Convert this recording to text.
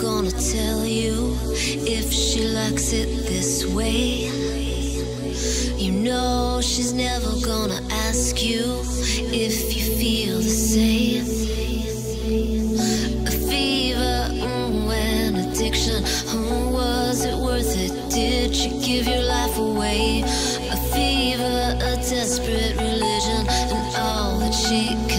gonna tell you if she likes it this way. You know she's never gonna ask you if you feel the same. A fever, mm, an addiction. Oh, was it worth it? Did you give your life away? A fever, a desperate religion, and all that she.